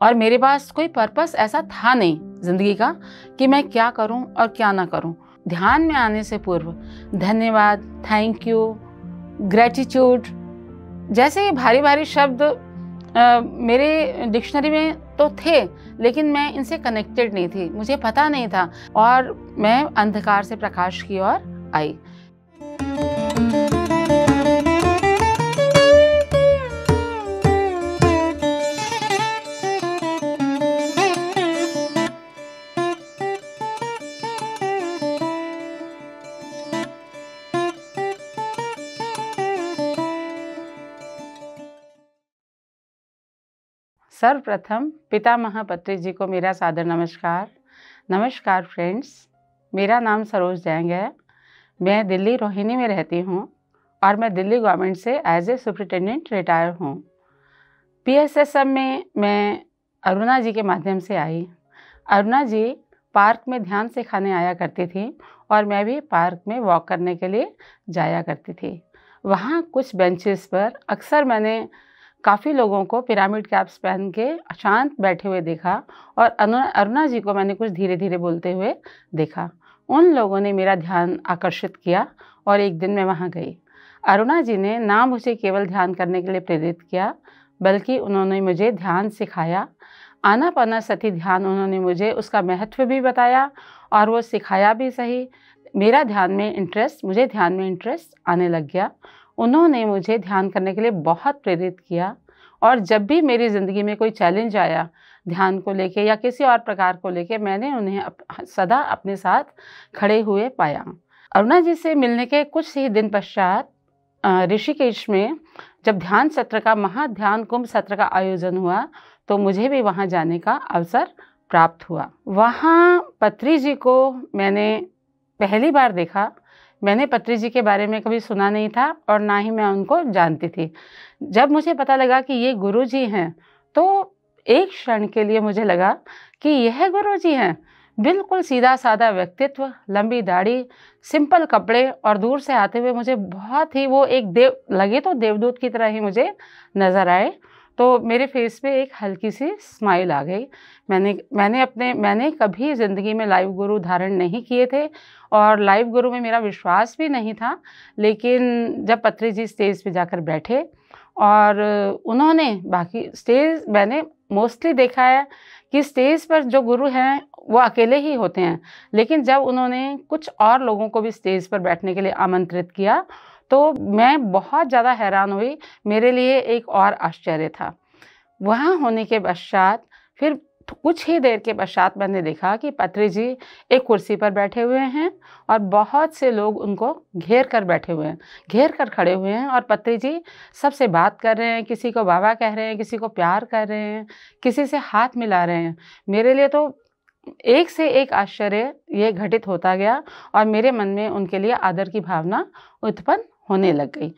और मेरे पास कोई पर्पस ऐसा था नहीं ज़िंदगी का कि मैं क्या करूँ और क्या ना करूँ। ध्यान में आने से पूर्व धन्यवाद थैंक यू ग्रेटिट्यूड जैसे ये भारी भारी शब्द आ, मेरे डिक्शनरी में तो थे लेकिन मैं इनसे कनेक्टेड नहीं थी। मुझे पता नहीं था और मैं अंधकार से प्रकाश की ओर आई। सर्वप्रथम पिता महापत्री जी को मेरा सादर नमस्कार। नमस्कार फ्रेंड्स, मेरा नाम सरोज जैंग है। मैं दिल्ली रोहिणी में रहती हूँ और मैं दिल्ली गवर्नमेंट से एज ए सुप्रिटेंडेंट रिटायर हूँ। पीएसएसएम में मैं अरुणा जी के माध्यम से आई। अरुणा जी पार्क में ध्यान सिखाने आया करती थी और मैं भी पार्क में वॉक करने के लिए जाया करती थी। वहाँ कुछ बेंचेस पर अक्सर मैंने काफ़ी लोगों को पिरामिड कैप्स पहन के अशांत बैठे हुए देखा और अरुणा जी को मैंने कुछ धीरे धीरे बोलते हुए देखा। उन लोगों ने मेरा ध्यान आकर्षित किया और एक दिन मैं वहाँ गई। अरुणा जी ने ना मुझे केवल ध्यान करने के लिए प्रेरित किया, बल्कि उन्होंने मुझे ध्यान सिखाया। आना पाना सती ध्यान उन्होंने मुझे उसका महत्व भी बताया और वो सिखाया भी सही। मेरा ध्यान में इंटरेस्ट मुझे ध्यान में इंटरेस्ट आने लग गया उन्होंने मुझे ध्यान करने के लिए बहुत प्रेरित किया और जब भी मेरी ज़िंदगी में कोई चैलेंज आया ध्यान को लेके या किसी और प्रकार को लेके मैंने उन्हें अप, सदा अपने साथ खड़े हुए पाया। अरुणा जी से मिलने के कुछ ही दिन पश्चात ऋषिकेश में जब ध्यान सत्र का महाध्यान कुंभ सत्र का आयोजन हुआ तो मुझे भी वहाँ जाने का अवसर प्राप्त हुआ। वहाँ पत्री जी को मैंने पहली बार देखा मैंने पत्री जी के बारे में कभी सुना नहीं था और ना ही मैं उनको जानती थी। जब मुझे पता लगा कि ये गुरु जी हैं तो एक क्षण के लिए मुझे लगा कि यह गुरु जी हैं। बिल्कुल सीधा साधा व्यक्तित्व, लंबी दाढ़ी, सिंपल कपड़े और दूर से आते हुए मुझे बहुत ही वो एक देव, लगे तो देवदूत की तरह ही मुझे नज़र आए। तो मेरे फेस पे एक हल्की सी स्माइल आ गई। मैंने मैंने अपने, मैंने कभी ज़िंदगी में लाइव गुरु धारण नहीं किए थे और लाइव गुरु में मेरा विश्वास भी नहीं था, लेकिन जब पत्री जी स्टेज पे जाकर बैठे और उन्होंने बाकी स्टेज मैंने मोस्टली देखा है कि स्टेज पर जो गुरु हैं, वो अकेले ही होते हैं। लेकिन जब उन्होंने कुछ और लोगों को भी स्टेज पर बैठने के लिए आमंत्रित किया तो मैं बहुत ज़्यादा हैरान हुई। मेरे लिए एक और आश्चर्य था। वहाँ होने के पश्चात, फिर कुछ ही देर के पश्चात मैंने देखा कि पत्री जी एक कुर्सी पर बैठे हुए हैं और बहुत से लोग उनको घेर कर बैठे हुए हैं, घेर कर खड़े हुए हैं और पत्री जी सबसे बात कर रहे हैं, किसी को बाबा कह रहे हैं, किसी को प्यार कर रहे हैं, किसी से हाथ मिला रहे हैं। मेरे लिए तो एक से एक आश्चर्य ये घटित होता गया और मेरे मन में उनके लिए आदर की भावना उत्पन्न होने लग गई।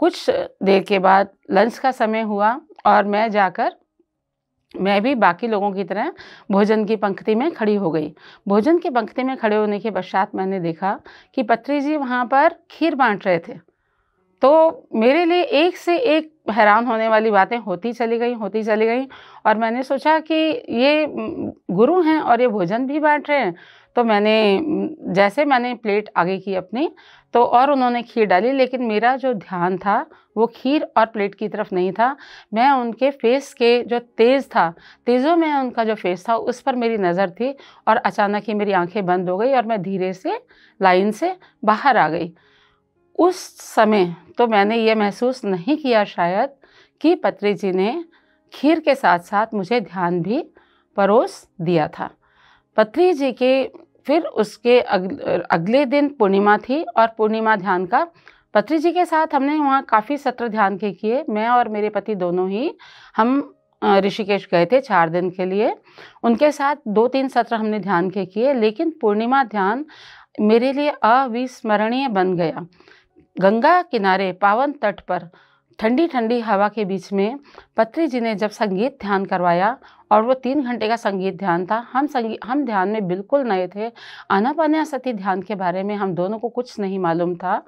कुछ देर के बाद लंच का समय हुआ और मैं जाकर, मैं भी बाकी लोगों की तरह भोजन की पंक्ति में खड़ी हो गई। भोजन की पंक्ति में खड़े होने के पश्चात मैंने देखा कि पत्री जी वहाँ पर खीर बांट रहे थे। तो मेरे लिए एक से एक हैरान होने वाली बातें होती चली गई, होती चली गई। और मैंने सोचा कि ये गुरु हैं और ये भोजन भी बांट रहे हैं। तो मैंने जैसे मैंने प्लेट आगे की अपनी तो और उन्होंने खीर डाली, लेकिन मेरा जो ध्यान था, वो खीर और प्लेट की तरफ़ नहीं था। मैं उनके फेस के जो तेज़ था, तेज़ों में उनका जो फेस था, उस पर मेरी नज़र थी और अचानक ही मेरी आँखें बंद हो गई और मैं धीरे से, लाइन से बाहर आ गई। उस समय तो मैंने ये महसूस नहीं किया शायद कि पत्री जी ने खीर के साथ साथ मुझे ध्यान भी परोस दिया था। पत्री जी के फिर उसके अगले दिन पूर्णिमा थी और पूर्णिमा ध्यान का पत्री जी के साथ हमने वहाँ काफ़ी सत्र ध्यान के किए। मैं और मेरे पति दोनों ही हम ऋषिकेश गए थे चार दिन के लिए। उनके साथ दो तीन सत्र हमने ध्यान के किए, लेकिन पूर्णिमा ध्यान मेरे लिए अविस्मरणीय बन गया। गंगा किनारे पावन तट पर ठंडी ठंडी हवा के बीच में पत्री जी ने जब संगीत ध्यान करवाया और वो तीन घंटे का संगीत ध्यान था, हम संगीत हम ध्यान में बिल्कुल नए थे। आनापान्या सती ध्यान के बारे में हम दोनों को कुछ नहीं मालूम था,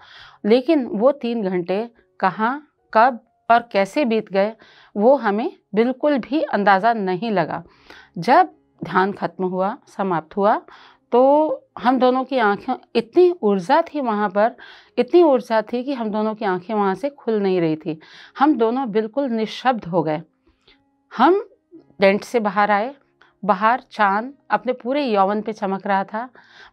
लेकिन वो तीन घंटे कहाँ, कब और कैसे बीत गए, वो हमें बिल्कुल भी अंदाज़ा नहीं लगा। जब ध्यान खत्म हुआ, समाप्त हुआ तो हम दोनों की आँखें, इतनी ऊर्जा थी वहाँ पर, इतनी ऊर्जा थी कि हम दोनों की आँखें वहाँ से खुल नहीं रही थी। हम दोनों बिल्कुल निशब्द हो गए। हम टेंट से बाहर आए। बाहर चाँद अपने पूरे यौवन पे चमक रहा था।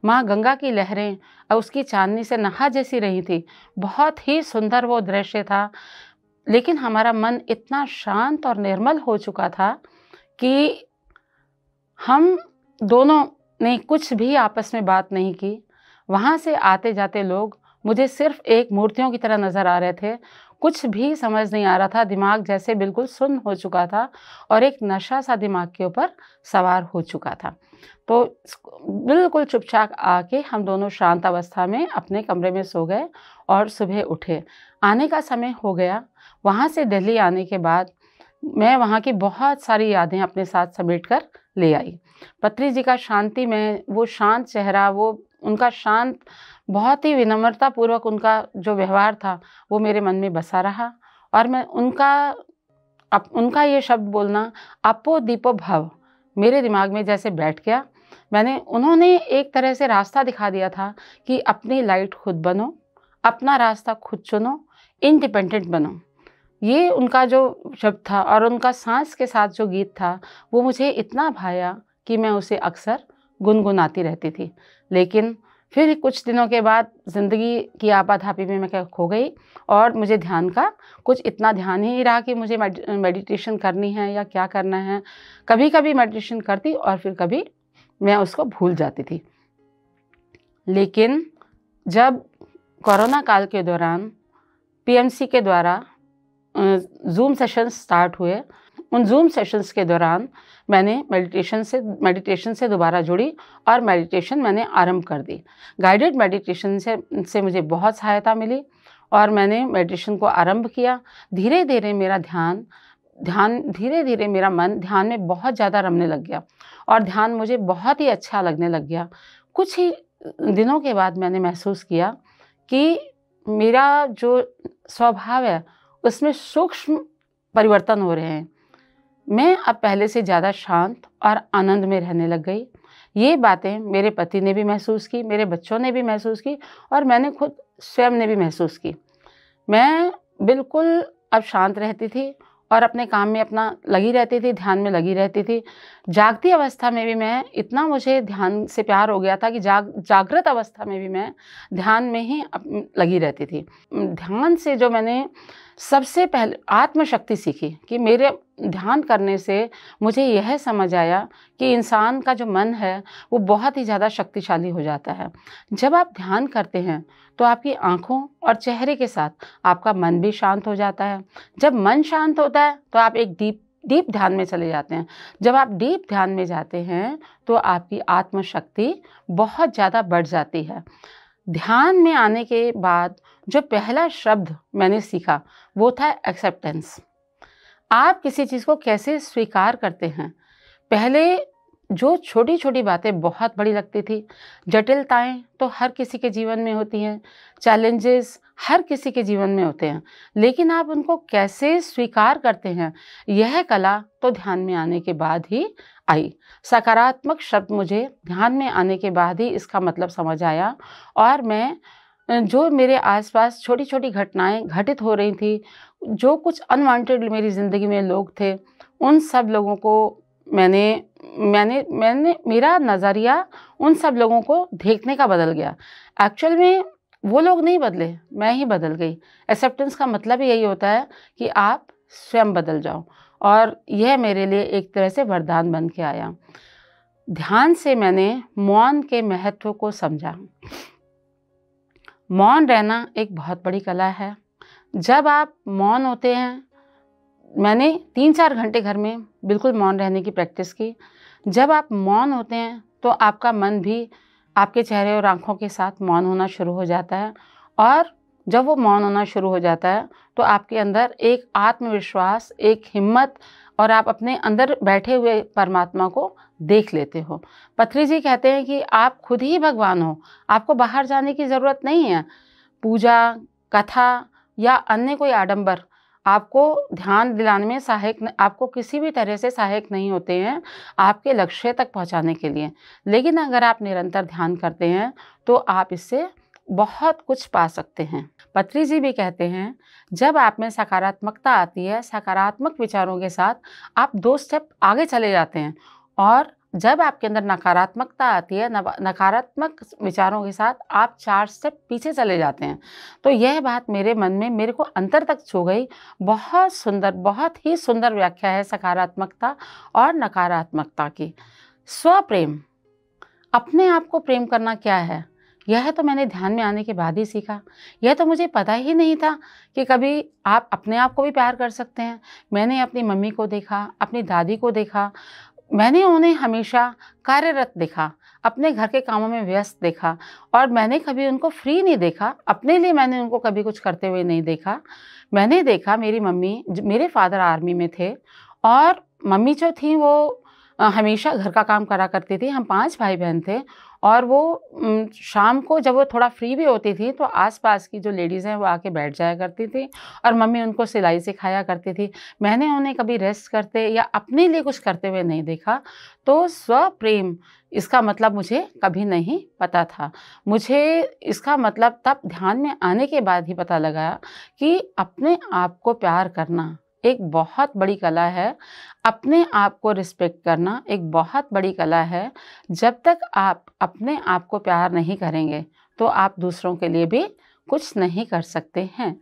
माँ गंगा की लहरें और उसकी चांदनी से नहा जैसी रही थी। बहुत ही सुंदर वो दृश्य था। लेकिन हमारा मन इतना शांत और निर्मल हो चुका था कि हम दोनों ने कुछ भी आपस में बात नहीं की। वहाँ से आते जाते लोग मुझे सिर्फ़ एक मूर्तियों की तरह नज़र आ रहे थे। कुछ भी समझ नहीं आ रहा था, दिमाग जैसे बिल्कुल सुन्न हो चुका था और एक नशा सा दिमाग के ऊपर सवार हो चुका था। तो बिल्कुल चुपचाप आके हम दोनों शांत अवस्था में अपने कमरे में सो गए और सुबह उठे। आने का समय हो गया। वहाँ से दिल्ली आने के बाद मैं वहाँ की बहुत सारी यादें अपने साथ समेट कर ले आई। पत्री जी का शांति में वो शांत चेहरा वो उनका शांत बहुत ही विनम्रता पूर्वक उनका जो व्यवहार था वो मेरे मन में बसा रहा। और मैं उनका अप, उनका ये शब्द बोलना अपो दीपो भव मेरे दिमाग में जैसे बैठ गया। मैंने उन्होंने एक तरह से रास्ता दिखा दिया था कि अपनी लाइट खुद बनो अपना रास्ता खुद चुनो इंडिपेंडेंट बनो। ये उनका जो शब्द था और उनका सांस के साथ जो गीत था, वो मुझे इतना भाया कि मैं उसे अक्सर गुनगुनाती रहती थी। लेकिन फिर कुछ दिनों के बाद ज़िंदगी की आपाधापी में मैं खो गई और मुझे ध्यान का कुछ इतना ध्यान ही रहा कि मुझे मेडिटेशन करनी है या क्या करना है। कभी कभी मेडिटेशन करती और फिर कभी मैं उसको भूल जाती थी। लेकिन जब कोरोना काल के दौरान, पीएमसी के द्वारा जूम सेशंस स्टार्ट हुए। उन जूम सेशंस के दौरान मैंने मेडिटेशन से मेडिटेशन से दोबारा जुड़ी और मेडिटेशन मैंने आरंभ कर दी। गाइडेड मेडिटेशन से से मुझे बहुत सहायता मिली और मैंने मेडिटेशन को आरंभ किया। धीरे धीरे मेरा ध्यान ध्यान धीरे धीरे मेरा मन ध्यान में बहुत ज़्यादा रमने लग गया और ध्यान मुझे बहुत ही अच्छा लगने लग गया। कुछ ही दिनों के बाद मैंने महसूस किया कि मेरा जो स्वभाव है उसमें सूक्ष्म परिवर्तन हो रहे हैं। मैं अब पहले से ज़्यादा शांत और आनंद में रहने लग गई। ये बातें मेरे पति ने भी महसूस की, मेरे बच्चों ने भी महसूस की और मैंने खुद स्वयं ने भी महसूस की। मैं बिल्कुल अब शांत रहती थी और अपने काम में अपना लगी रहती थी, ध्यान में लगी रहती थी। जागती अवस्था में भी मैं, इतना मुझे ध्यान से प्यार हो गया था कि जाग, जागृत अवस्था में भी मैं ध्यान में ही लगी रहती थी। ध्यान से जो मैंने सबसे पहले आत्मशक्ति सीखी कि मेरे ध्यान करने से मुझे यह समझ आया कि इंसान का जो मन है, वो बहुत ही ज़्यादा शक्तिशाली हो जाता है। जब आप ध्यान करते हैं तो आपकी आँखों और चेहरे के साथ आपका मन भी शांत हो जाता है। जब मन शांत होता है तो आप एक डीप डीप ध्यान में चले जाते हैं। जब आप डीप ध्यान में जाते हैं तो आपकी आत्मशक्ति बहुत ज़्यादा बढ़ जाती है। ध्यान में आने के बाद जो पहला शब्द मैंने सीखा, वो था एक्सेप्टेंस आप किसी चीज़ को कैसे स्वीकार करते हैं? पहले जो छोटी छोटी बातें बहुत बड़ी लगती थी, जटिलताएँ तो हर किसी के जीवन में होती हैं चैलेंजेस हर किसी के जीवन में होते हैं, लेकिन आप उनको कैसे स्वीकार करते हैं, यह कला तो ध्यान में आने के बाद ही आई। सकारात्मक शब्द मुझे ध्यान में आने के बाद ही इसका मतलब समझ आया और मैं जो मेरे आसपास छोटी छोटी घटनाएँ घटित हो रही थी, जो कुछ अनवांटेड मेरी ज़िंदगी में लोग थे, उन सब लोगों को मैंने मैंने मैंने मेरा नज़रिया उन सब लोगों को देखने का बदल गया। एक्चुअल में वो लोग नहीं बदले, मैं ही बदल गई। एक्सेप्टेंस का मतलब यही होता है कि आप स्वयं बदल जाओ और यह मेरे लिए एक तरह से वरदान बन के आया। ध्यान से मैंने मौन के महत्व को समझा। मौन रहना एक बहुत बड़ी कला है। जब आप मौन होते हैं, मैंने तीन चार घंटे घर में बिल्कुल मौन रहने की प्रैक्टिस की। जब आप मौन होते हैं तो आपका मन भी आपके चेहरे और आँखों के साथ मौन होना शुरू हो जाता है। और जब वो मौन होना शुरू हो जाता है तो आपके अंदर एक आत्मविश्वास, एक हिम्मत और आप अपने अंदर बैठे हुए परमात्मा को देख लेते हो। पथरी जी कहते हैं कि आप खुद ही भगवान हो, आपको बाहर जाने की ज़रूरत नहीं है। पूजा, कथा या अन्य कोई आडंबर, आपको ध्यान दिलाने में सहायक आपको किसी भी तरह से सहायक नहीं होते हैं आपके लक्ष्य तक पहुँचाने के लिए। लेकिन अगर आप निरंतर ध्यान करते हैं तो आप इससे बहुत कुछ पा सकते हैं। पत्री जी भी कहते हैं, जब आप में सकारात्मकता आती है, सकारात्मक विचारों के साथ आप दो स्टेप आगे चले जाते हैं और जब आपके अंदर नकारात्मकता आती है नकारात्मक विचारों के साथ आप चार स्टेप पीछे चले जाते हैं। तो यह बात मेरे मन में मेरे को अंतर तक छू गई। बहुत सुंदर, बहुत ही सुंदर व्याख्या है सकारात्मकता और नकारात्मकता की। स्वप्रेम, अपने आप को प्रेम करना क्या है? यह तो मैंने ध्यान में आने के बाद ही सीखा। यह तो मुझे पता ही नहीं था कि कभी आप अपने आप को भी प्यार कर सकते हैं। मैंने अपनी मम्मी को देखा, अपनी दादी को देखा, मैंने उन्हें हमेशा कार्यरत देखा, अपने घर के कामों में व्यस्त देखा और मैंने कभी उनको फ्री नहीं देखा। अपने लिए मैंने उनको कभी कुछ करते हुए नहीं देखा। मैंने देखा मेरी मम्मी, मेरे फादर आर्मी में थे और मम्मी जो थी वो हमेशा घर का काम करा करती थी। हम पाँच भाई बहन थे और वो शाम को जब वो थोड़ा फ्री भी होती थी तो आसपास की जो लेडीज़ हैं वो आके बैठ जाया करती थी और मम्मी उनको सिलाई सिखाया करती थी। मैंने उन्हें कभी रेस्ट करते या अपने लिए कुछ करते हुए नहीं देखा तो स्व प्रेम इसका मतलब मुझे कभी नहीं पता था। मुझे इसका मतलब तब ध्यान में आने के बाद ही पता लगा कि अपने आप को प्यार करना एक बहुत बड़ी कला है। अपने आप को रिस्पेक्ट करना एक बहुत बड़ी कला है। जब तक आप अपने आप को प्यार नहीं करेंगे तो आप दूसरों के लिए भी कुछ नहीं कर सकते हैं।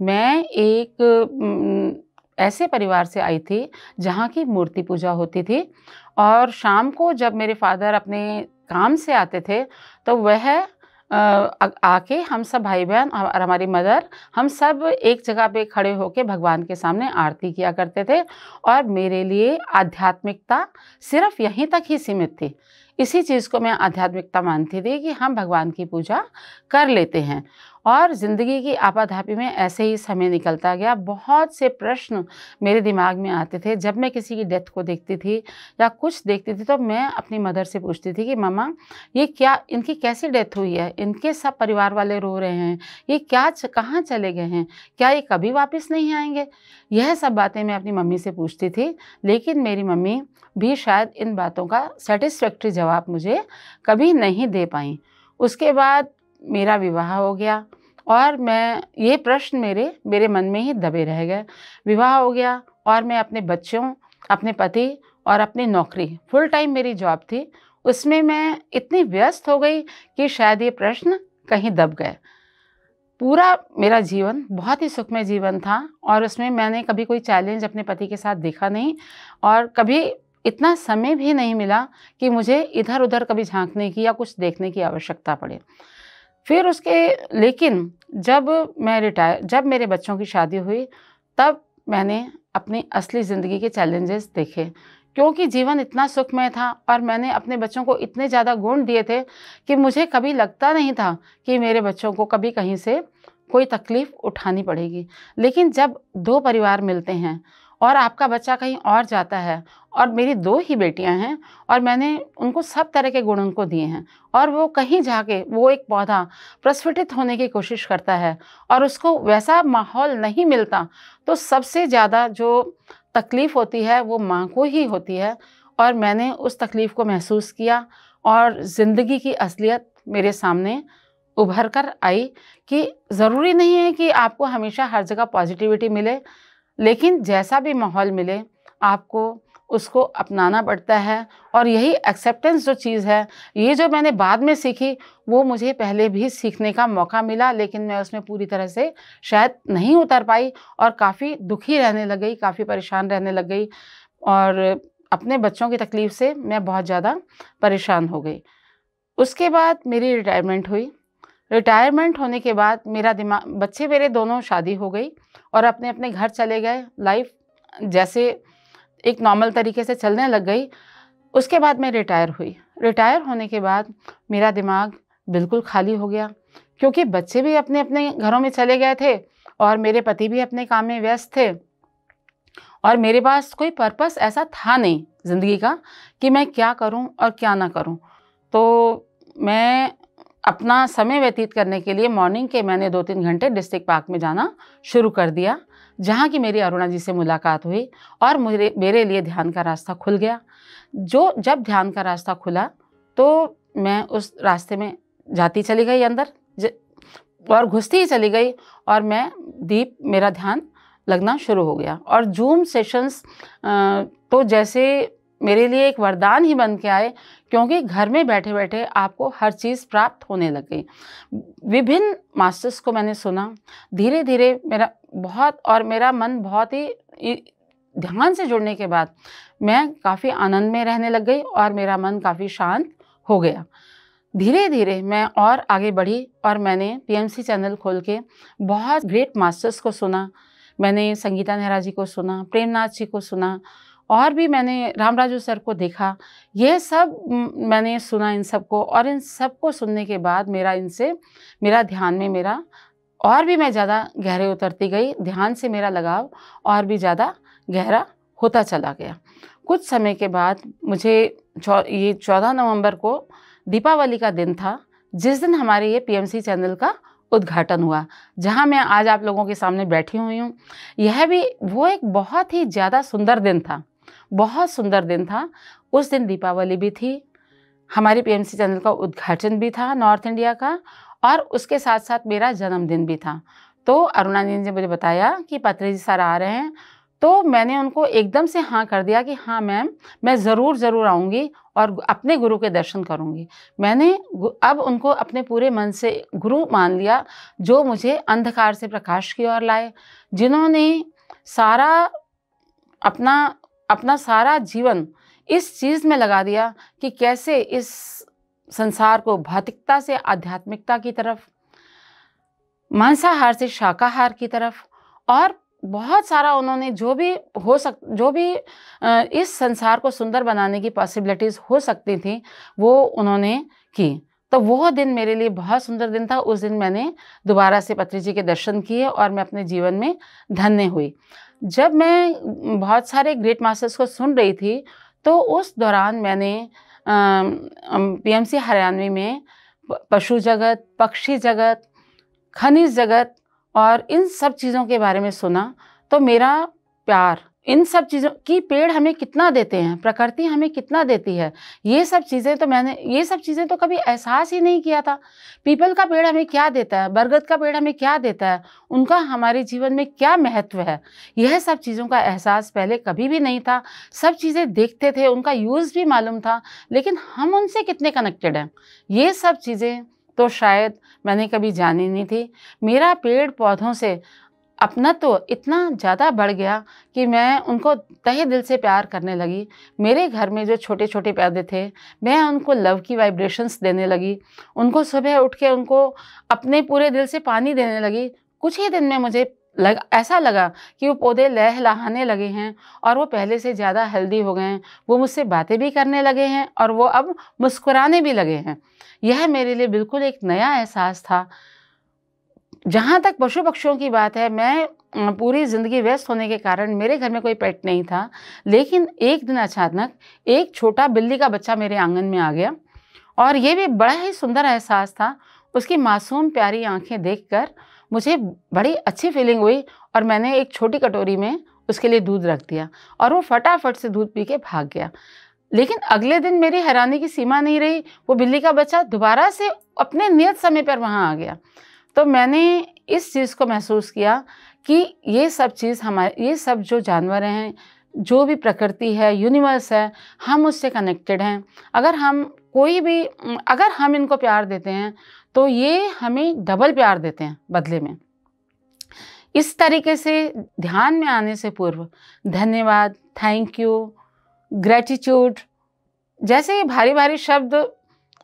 मैं एक ऐसे परिवार से आई थी, जहाँ की मूर्ति पूजा होती थी और शाम को जब मेरे फादर अपने काम से आते थे तो वह आके हम सब भाई बहन और हमारी मदर, हम सब एक जगह पे खड़े होके भगवान के सामने आरती किया करते थे और मेरे लिए आध्यात्मिकता सिर्फ़ यहीं तक ही सीमित थी। इसी चीज़ को मैं आध्यात्मिकता मानती थी कि हम भगवान की पूजा कर लेते हैं। और ज़िंदगी की आपाधापी में ऐसे ही समय निकलता गया। बहुत से प्रश्न मेरे दिमाग में आते थे। जब मैं किसी की डेथ को देखती थी या कुछ देखती थी तो मैं अपनी मदर से पूछती थी कि मम्मा ये क्या, इनकी कैसी डेथ हुई है? इनके सब परिवार वाले रो रहे हैं। ये क्या कहाँ चले गए हैं? क्या ये कभी वापस नहीं आएँगे? यह सब बातें मैं अपनी मम्मी से पूछती थी, लेकिन मेरी मम्मी भी शायद इन बातों का सेटिस्फैक्ट्री जवाब मुझे कभी नहीं दे पाई। उसके बाद मेरा विवाह हो गया। और मैं, ये प्रश्न मेरे मेरे मन में ही दबे रह गए। विवाह हो गया और मैं अपने बच्चों, अपने पति और अपनी नौकरी फुल टाइम मेरी जॉब थी, उसमें मैं इतनी व्यस्त हो गई कि शायद ये प्रश्न कहीं दब गए। पूरा मेरा जीवन बहुत ही सुखमय जीवन था और उसमें मैंने कभी कोई चैलेंज अपने पति के साथ देखा नहीं और कभी इतना समय भी नहीं मिला कि मुझे इधर उधर कभी झांकने की या कुछ देखने की आवश्यकता पड़े। फिर उसके, लेकिन जब मैं रिटायर जब मेरे बच्चों की शादी हुई, तब मैंने अपनी असली ज़िंदगी के चैलेंजेस देखे। क्योंकि जीवन इतना सुखमय था और मैंने अपने बच्चों को इतने ज़्यादा गुण दिए थे कि मुझे कभी लगता नहीं था कि मेरे बच्चों को कभी कहीं से कोई तकलीफ़ उठानी पड़ेगी। लेकिन जब दो परिवार मिलते हैं और आपका बच्चा कहीं और जाता है और मेरी दो ही बेटियाँ हैं और मैंने उनको सब तरह के गुण उनको दिए हैं और वो कहीं जाके वो एक पौधा प्रस्फुटित होने की कोशिश करता है और उसको वैसा माहौल नहीं मिलता तो सबसे ज़्यादा जो तकलीफ़ होती है वो माँ को ही होती है और मैंने उस तकलीफ़ को महसूस किया और ज़िंदगी की असलियत मेरे सामने उभर कर आई कि ज़रूरी नहीं है कि आपको हमेशा हर जगह पॉजिटिविटी मिले। लेकिन जैसा भी माहौल मिले, आपको उसको अपनाना पड़ता है और यही एक्सेप्टेंस जो चीज़ है, ये जो मैंने बाद में सीखी, वो मुझे पहले भी सीखने का मौका मिला, लेकिन मैं उसमें पूरी तरह से शायद नहीं उतर पाई और काफ़ी दुखी रहने लग गई, काफ़ी परेशान रहने लग गई और अपने बच्चों की तकलीफ़ से मैं बहुत ज़्यादा परेशान हो गई। उसके बाद मेरी रिटायरमेंट हुई। रिटायरमेंट होने के बाद मेरा दिमाग, बच्चे मेरे दोनों शादी हो गई और अपने अपने घर चले गए। लाइफ जैसे एक नॉर्मल तरीके से चलने लग गई। उसके बाद मैं रिटायर हुई। रिटायर होने के बाद मेरा दिमाग बिल्कुल खाली हो गया क्योंकि बच्चे भी अपने अपने घरों में चले गए थे और मेरे पति भी अपने काम में व्यस्त थे। और मेरे पास कोई पर्पस ऐसा था नहीं ज़िंदगी का कि मैं क्या करूँ और क्या ना करूँ। तो मैं अपना समय व्यतीत करने के लिए मॉर्निंग के मैंने दो तीन घंटे डिस्ट्रिक्ट पार्क में जाना शुरू कर दिया, जहाँ की मेरी अरुणा जी से मुलाकात हुई और मेरे मेरे लिए ध्यान का रास्ता खुल गया। जो, जब ध्यान का रास्ता खुला तो मैं उस रास्ते में जाती चली गई अंदर और घुसती ही चली गई और मैं दीप, मेरा ध्यान लगना शुरू हो गया। और जूम सेशंस तो जैसे मेरे लिए एक वरदान ही बन के आए, क्योंकि घर में बैठे बैठे आपको हर चीज़ प्राप्त होने लग। गई विभिन्न मास्टर्स को मैंने सुना। धीरे धीरे मेरा बहुत और मेरा मन बहुत ही ध्यान से जुड़ने के बाद मैं काफ़ी आनंद में रहने लग गई और मेरा मन काफ़ी शांत हो गया। धीरे धीरे मैं और आगे बढ़ी और मैंने पीएमसी चैनल खोल के बहुत ग्रेट मास्टर्स को सुना। मैंने संगीता नेहरा जी को सुना, प्रेमनाथ जी को सुना और भी मैंने रामराजू सर को देखा, ये सब मैंने सुना इन सबको और इन सबको सुनने के बाद मेरा इनसे, मेरा ध्यान में मेरा और भी मैं ज़्यादा गहरे उतरती गई, ध्यान से मेरा लगाव और भी ज़्यादा गहरा होता चला गया। कुछ समय के बाद मुझे चौ, ये चौदह नवंबर को दीपावली का दिन था, जिस दिन हमारे ये पीएमसी चैनल का उद्घाटन हुआ, जहाँ मैं आज आप लोगों के सामने बैठी हुई हूँ। यह भी, वो एक बहुत ही ज़्यादा सुंदर दिन था। बहुत सुंदर दिन था। उस दिन दीपावली भी थी। हमारी पीएमसी चैनल का उद्घाटन भी था नॉर्थ इंडिया का और उसके साथ साथ मेरा जन्मदिन भी था। तो अरुणा जी ने मुझे बताया कि पत्री सर आ रहे हैं तो मैंने उनको एकदम से हाँ कर दिया कि हाँ मैम, मैं ज़रूर ज़रूर आऊँगी और अपने गुरु के दर्शन करूँगी। मैंने अब उनको अपने पूरे मन से गुरु मान लिया, जो मुझे अंधकार से प्रकाश की ओर लाए, जिन्होंने सारा अपना अपना सारा जीवन इस चीज़ में लगा दिया कि कैसे इस संसार को भौतिकता से, आध्यात्मिकता की तरफ़, मांसाहार से शाकाहार की तरफ़, और बहुत सारा उन्होंने जो भी हो सक, जो भी इस संसार को सुंदर बनाने की पॉसिबिलिटीज़ हो सकती थी, वो उन्होंने की। तो वो दिन मेरे लिए बहुत सुंदर दिन था। उस दिन मैंने दोबारा से पत्री जी के दर्शन किए और मैं अपने जीवन में धन्य हुई। जब मैं बहुत सारे ग्रेट मास्टर्स को सुन रही थी तो उस दौरान मैंने पीएमसी हरियाणवी में पशु जगत, पक्षी जगत, खनिज जगत और इन सब चीज़ों के बारे में सुना तो मेरा प्यार इन सब चीज़ों की पेड़ हमें कितना देते हैं, प्रकृति हमें कितना देती है, ये सब चीज़ें तो मैंने, ये सब चीज़ें तो कभी एहसास ही नहीं किया था। पीपल का पेड़ हमें क्या देता है, बरगद का पेड़ हमें क्या देता है, उनका हमारे जीवन में क्या महत्व है, यह सब चीज़ों का एहसास पहले कभी भी नहीं था। सब चीज़ें देखते थे, उनका यूज़ भी मालूम था, लेकिन हम उनसे कितने कनेक्टेड हैं? ये सब चीज़ें तो शायद मैंने कभी जानी नहीं थी। मेरा पेड़ पौधों से अपना तो इतना ज़्यादा बढ़ गया कि मैं उनको तहे दिल से प्यार करने लगी। मेरे घर में जो छोटे छोटे पौधे थे, मैं उनको लव की वाइब्रेशंस देने लगी। उनको सुबह उठ के उनको अपने पूरे दिल से पानी देने लगी। कुछ ही दिन में मुझे लग, ऐसा लगा कि वो पौधे लहलहाने लगे हैं और वो पहले से ज़्यादा हेल्दी हो गए हैं। वो मुझसे बातें भी करने लगे हैं और वो अब मुस्कुराने भी लगे हैं। यह मेरे लिए बिल्कुल एक नया एहसास था। जहाँ तक पशु पक्षियों की बात है, मैं पूरी ज़िंदगी व्यस्त होने के कारण मेरे घर में कोई पेट नहीं था। लेकिन एक दिन अचानक एक छोटा बिल्ली का बच्चा मेरे आँगन में आ गया और ये भी बड़ा ही सुंदर एहसास था। उसकी मासूम प्यारी आँखें देखकर मुझे बड़ी अच्छी फीलिंग हुई और मैंने एक छोटी कटोरी में उसके लिए दूध रख दिया और वो फटाफट से दूध पी के भाग गया। लेकिन अगले दिन मेरी हैरानी की सीमा नहीं रही। वो बिल्ली का बच्चा दोबारा से अपने नियत समय पर वहाँ आ गया। तो मैंने इस चीज़ को महसूस किया कि ये सब चीज़ हमारे ये सब जो जानवर हैं, जो भी प्रकृति है यूनिवर्स है, हम उससे कनेक्टेड हैं। अगर हम कोई भी, अगर हम इनको प्यार देते हैं तो ये हमें डबल प्यार देते हैं बदले में। इस तरीके से ध्यान में आने से पूर्व धन्यवाद थैंक यू ग्रेटिट्यूड जैसे ये भारी भारी शब्द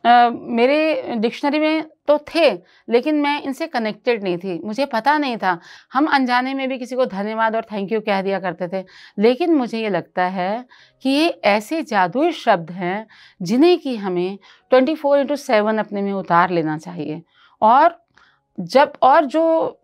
मेरे डिक्शनरी में तो थे, लेकिन मैं इनसे कनेक्टेड नहीं थी। मुझे पता नहीं था। हम अनजाने में भी किसी को धन्यवाद और थैंक यू कह दिया करते थे। लेकिन मुझे ये लगता है कि ये ऐसे जादुई शब्द हैं जिन्हें कि हमें ट्वेंटी फोर इंटू सेवन अपने में उतार लेना चाहिए। और जब, और जो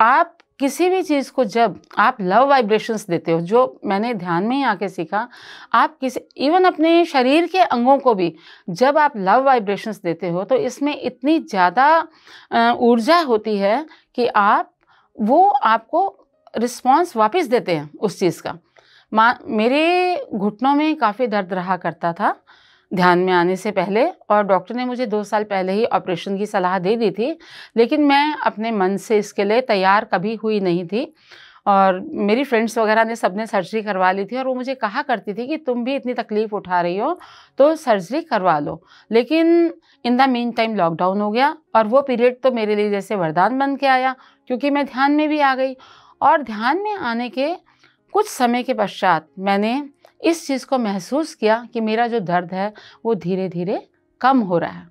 आप किसी भी चीज़ को जब आप लव वाइब्रेशंस देते हो, जो मैंने ध्यान में ही आके सीखा, आप किसी इवन अपने शरीर के अंगों को भी जब आप लव वाइब्रेशंस देते हो तो इसमें इतनी ज़्यादा ऊर्जा होती है कि आप, वो आपको रिस्पॉन्स वापस देते हैं उस चीज़ का। मेरे घुटनों में काफ़ी दर्द रहा करता था ध्यान में आने से पहले और डॉक्टर ने मुझे दो साल पहले ही ऑपरेशन की सलाह दे दी थी, लेकिन मैं अपने मन से इसके लिए तैयार कभी हुई नहीं थी और मेरी फ्रेंड्स वगैरह ने सबने सर्जरी करवा ली थी और वो मुझे कहा करती थी कि तुम भी इतनी तकलीफ़ उठा रही हो तो सर्जरी करवा लो। लेकिन in the meantime lockdown हो गया और वो पीरियड तो मेरे लिए जैसे वरदान बन के आया, क्योंकि मैं ध्यान में भी आ गई। और ध्यान में आने के कुछ समय के पश्चात मैंने इस चीज़ को महसूस किया कि मेरा जो दर्द है वो धीरे धीरे कम हो रहा है।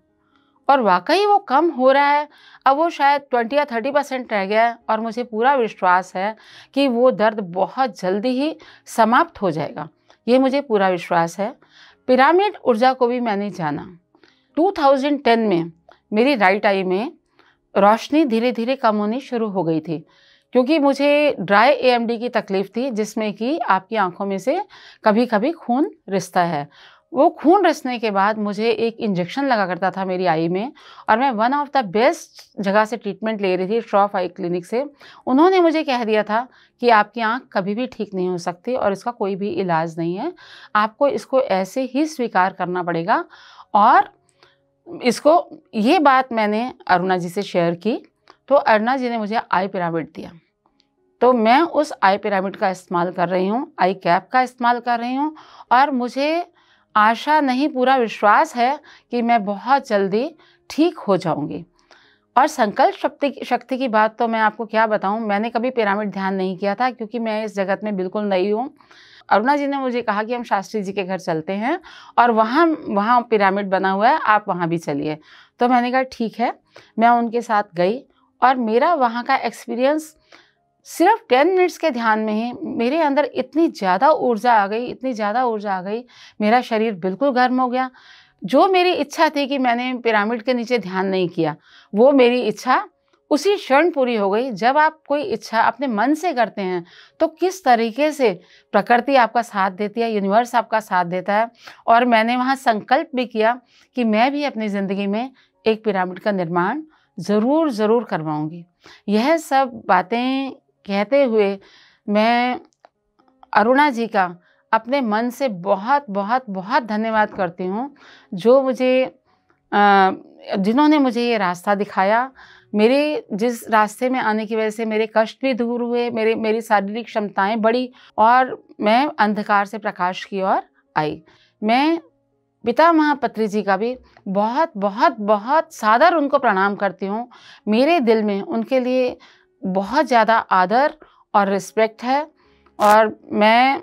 और वाकई वो कम हो रहा है, अब वो शायद ट्वेंटी या थर्टी परसेंट रह गया है और मुझे पूरा विश्वास है कि वो दर्द बहुत जल्दी ही समाप्त हो जाएगा। ये मुझे पूरा विश्वास है। पिरामिड ऊर्जा को भी मैंने जाना। 2010 में मेरी राइट आई में रोशनी धीरे धीरे कम होनी शुरू हो गई थी। क्योंकि मुझे ड्राई एएमडी की तकलीफ़ थी, जिसमें कि आपकी आँखों में से कभी कभी खून रिश्ता है। वो खून रिसने के बाद मुझे एक इंजेक्शन लगा करता था मेरी आई में और मैं वन ऑफ़ द बेस्ट जगह से ट्रीटमेंट ले रही थी श्रॉफ आई क्लिनिक से। उन्होंने मुझे कह दिया था कि आपकी आँख कभी भी ठीक नहीं हो सकती और इसका कोई भी इलाज नहीं है। आपको इसको ऐसे ही स्वीकार करना पड़ेगा और इसको, ये बात मैंने अरुणा जी से शेयर की तो अरुणा जी ने मुझे आई पिरामिड दिया। तो मैं उस आई पिरामिड का इस्तेमाल कर रही हूँ आई कैप का इस्तेमाल कर रही हूँ और मुझे आशा नहीं, पूरा विश्वास है कि मैं बहुत जल्दी ठीक हो जाऊँगी। और संकल्प शक्ति शक्ति की बात तो मैं आपको क्या बताऊँ, मैंने कभी पिरामिड ध्यान नहीं किया था क्योंकि मैं इस जगत में बिल्कुल नई हूँ। अरुणा जी ने मुझे कहा कि हम शास्त्री जी के घर चलते हैं और वहाँ वहाँ पिरामिड बना हुआ है, आप वहाँ भी चलिए। तो मैंने कहा, ठीक है। मैं उनके साथ गई और मेरा वहाँ का एक्सपीरियंस सिर्फ़ टेन मिनट्स के ध्यान में ही मेरे अंदर इतनी ज़्यादा ऊर्जा आ गई, इतनी ज़्यादा ऊर्जा आ गई, मेरा शरीर बिल्कुल गर्म हो गया। जो मेरी इच्छा थी कि मैंने पिरामिड के नीचे ध्यान नहीं किया, वो मेरी इच्छा उसी क्षण पूरी हो गई। जब आप कोई इच्छा अपने मन से करते हैं तो किस तरीके से प्रकृति आपका साथ देती है यूनिवर्स आपका साथ देता है? और मैंने वहाँ संकल्प भी किया कि मैं भी अपनी ज़िंदगी में एक पिरामिड का निर्माण ज़रूर ज़रूर करवाऊँगी। यह सब बातें कहते हुए मैं अरुणा जी का अपने मन से बहुत बहुत बहुत धन्यवाद करती हूँ, जो मुझे जिन्होंने मुझे ये रास्ता दिखाया। मेरे जिस रास्ते में आने की वजह से मेरे कष्ट भी दूर हुए, मेरे, मेरी शारीरिक क्षमताएँ बढ़ी और मैं अंधकार से प्रकाश की ओर आई। मैं पिता महापत्री जी का भी बहुत बहुत बहुत सादर उनको प्रणाम करती हूँ। मेरे दिल में उनके लिए बहुत ज़्यादा आदर और रिस्पेक्ट है। और मैं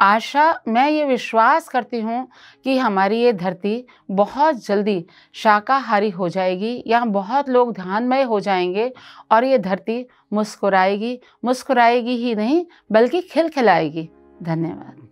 आशा, मैं ये विश्वास करती हूँ कि हमारी ये धरती बहुत जल्दी शाकाहारी हो जाएगी, या बहुत लोग ध्यानमय हो जाएँगे और ये धरती मुस्कुराएगी। मुस्कुराएगी ही नहीं, बल्कि खिलखिलाएगी। धन्यवाद।